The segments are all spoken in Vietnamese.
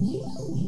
Whoa.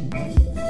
Música